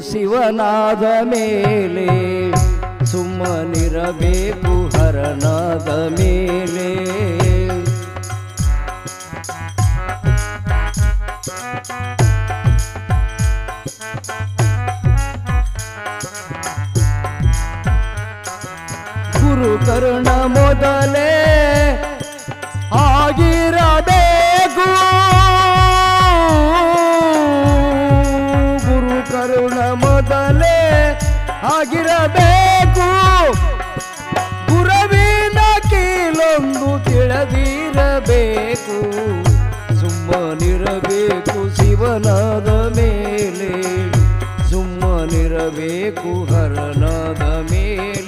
ಶಿವನಾದ ಮೇಲೆ. ಸುಮ್ಮನಿರಬೇಕು ಹರನಾದ ಮೇಲೆ. ಗುರು ಕರುಣ ಮೊದಲೇ ತಿಳಿದಿರಬೇಕು ಸುಮ್ಮನಿರಬೇಕು ಶಿವನಾದ ಮೇಲೆ. ಸುಮ್ಮನಿರಬೇಕು ಹರನಾದ ಮೇಲೆ.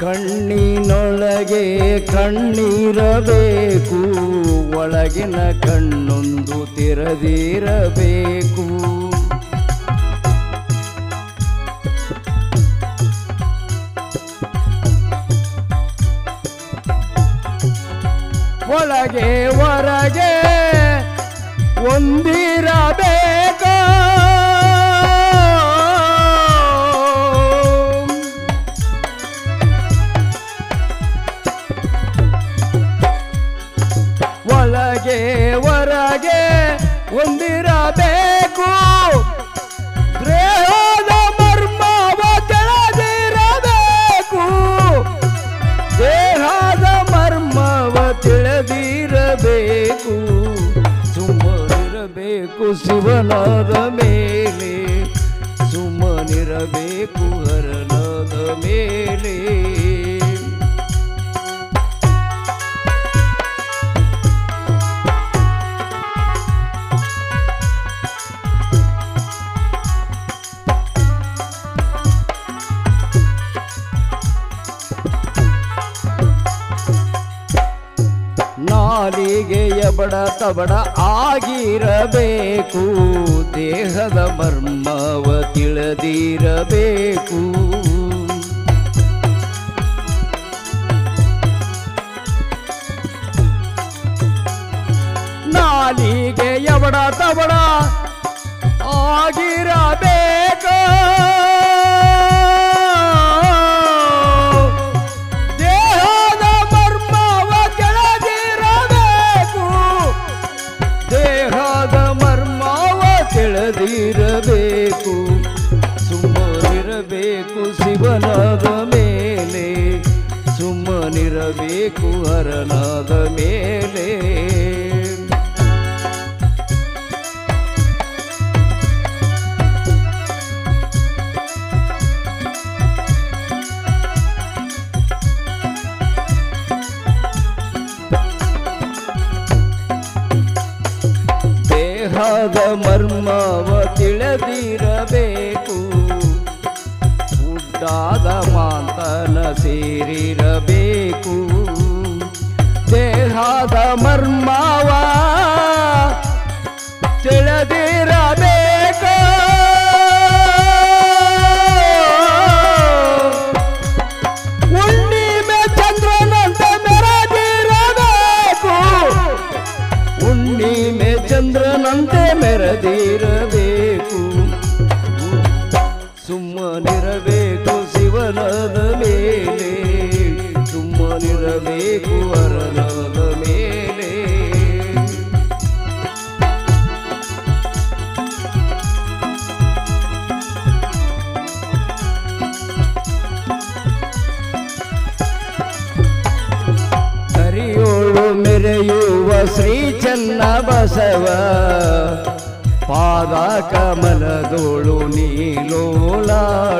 ಕಣ್ಣಿನೊಳಗೆ ಕಣ್ಣೀರಬೇಕು ಒಳಗಿನ ಕಣ್ಣೊಂದು ತೆರೆದಿರಬೇಕು. ಒಳಗೆ ಹೊರಗೆ ಒಂದಿರಬೇಕು ಒಳಗೆ ಹೊಂದಿರಬೇಕು. ದೇಹದ ಮರ್ಮವ ತಿಳಿದಿರಬೇಕು. ದೇಹದ ಮರ್ಮವ ತಿಳಿದಿರಬೇಕು. ಸುಮ್ಮನಿರಬೇಕು ಶಿವನಾದ ಮೇಲೆ. ಸುಮ್ಮನಿರಬೇಕು ಹರನಾದ ಮೇಲೆ. ನಾಲಿಗೆಯ ಬಡ ತಬಡ ಆಗಿರಬೇಕು. ದೇಹದ ಮರ್ಮವ ತಿಳಿದಿರಬೇಕು. ನಾಲಿಗೆಯ ಬಡ ತಬಡ ಆಗಿರಬೇಕು. ಕೆಳದಿರಬೇಕು ಸುಮ್ಮನಿರಬೇಕು ಶಿವನಾದ ಮೇಲೆ ಸುಮ್ಮನಿರಬೇಕು ಹರನಾದ ಮೇಲೆ. ದೇಹದ ಮರ್ಮವ ತಿಳಿದಿರಬೇಕು. ಉಡ್ಡಾದ ಮಾತನ ಸೇರಿರಬೇಕು. ದೇಹದ ಮರ್ಮವ ಸುಮ್ಮನಿರಬೇಕು ಅರನದ ಮೇಲೆ ಕರಿಯೋಳು ಮೆರೆಯುವ ಶ್ರೀ ಚನ್ನ ಬಸವ ಪಾದ ಕಮಲದೋಳು ನೀಲೋಲಾಡುವ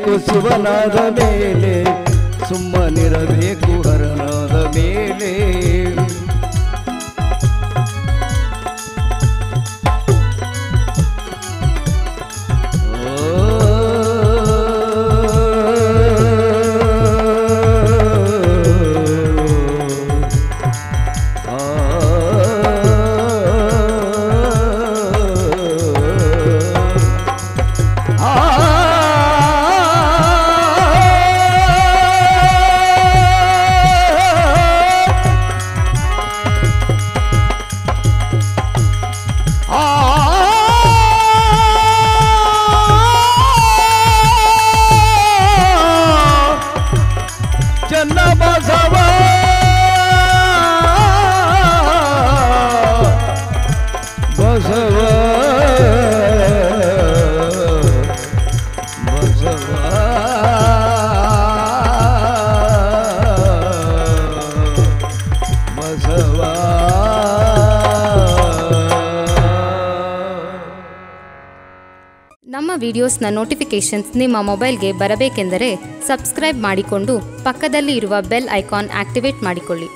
ಸುಮ್ಮನಿರಬೇಕು ಶಿವನಾದ ಮೇಲೆ ಸುಮ್ಮನಿರಬೇಕು ಹರನಾದ ಮೇಲೆ ನಮ್ಮ ವಿಡಿಯೋಸ್ನ ನೋಟಿಫಿಕೇಷನ್ಸ್ ನಿಮ್ಮ ಮೊಬೈಲ್ಗೆ ಬರಬೇಕೆಂದರೆ ಸಬ್ಸ್ಕ್ರೈಬ್ ಮಾಡಿಕೊಂಡು ಪಕ್ಕದಲ್ಲಿ ಇರುವ ಬೆಲ್ ಐಕಾನ್ ಆಕ್ಟಿವೇಟ್ ಮಾಡಿಕೊಳ್ಳಿ.